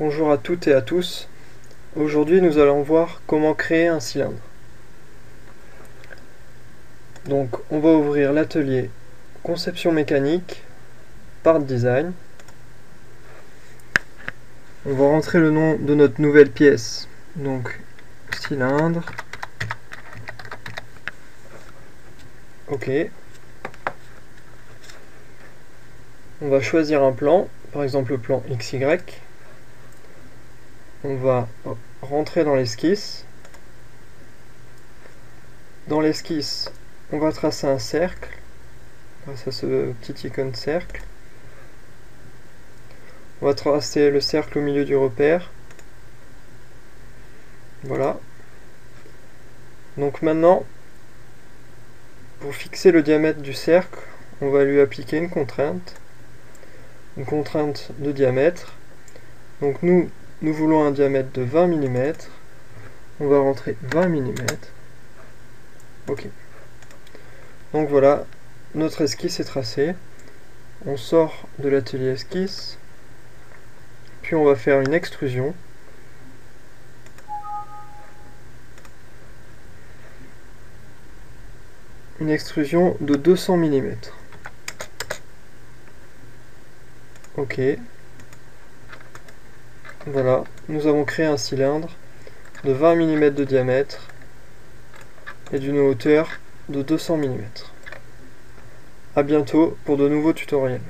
Bonjour à toutes et à tous. Aujourd'hui nous allons voir comment créer un cylindre. Donc on va ouvrir l'atelier conception mécanique, part design. On va rentrer le nom de notre nouvelle pièce. Donc cylindre. Ok. On va choisir un plan, par exemple le plan XY on va rentrer dans l'esquisse. Dans l'esquisse, on va tracer un cercle, grâce à ce petit icône cercle. On va tracer le cercle au milieu du repère. Voilà. Donc maintenant, pour fixer le diamètre du cercle, on va lui appliquer une contrainte. Une contrainte de diamètre. Donc nous, nous voulons un diamètre de 20 mm. On va rentrer 20 mm. Ok. Donc voilà, notre esquisse est tracée. On sort de l'atelier esquisse. Puis on va faire une extrusion. Une extrusion de 200 mm. Ok. Voilà, nous avons créé un cylindre de 20 mm de diamètre et d'une hauteur de 200 mm. A bientôt pour de nouveaux tutoriels.